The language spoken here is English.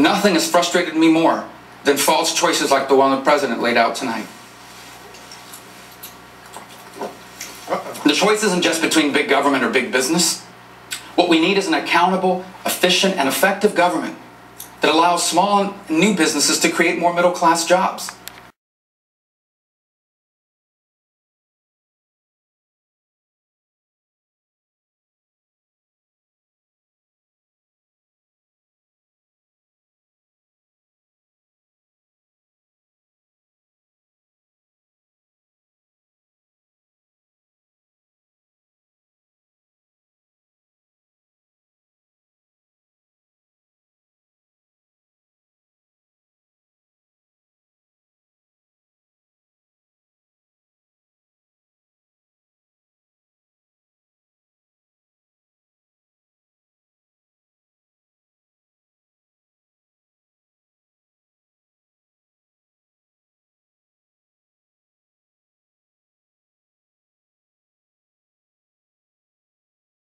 Nothing has frustrated me more than false choices like the one the president laid out tonight. The choice isn't just between big government or big business. What we need is an accountable, efficient, and effective government that allows small and new businesses to create more middle class jobs.